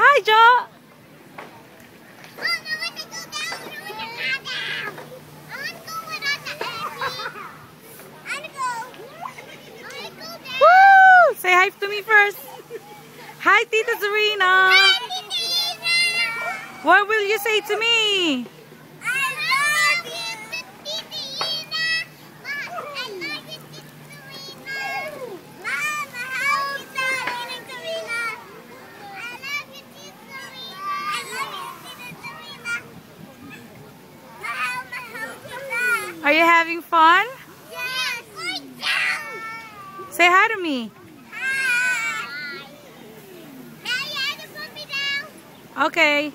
Hi, Jo. Oh, no, I want to go down. I want to go down. I want to go without the Abby. I want to go. I want to go down. Woo! Say hi to me first. Hi, Tita Serena. Happy Tina. What will you say to me? Are you having fun? Yes. Say hi to me. Hi. You have to put me down. Okay.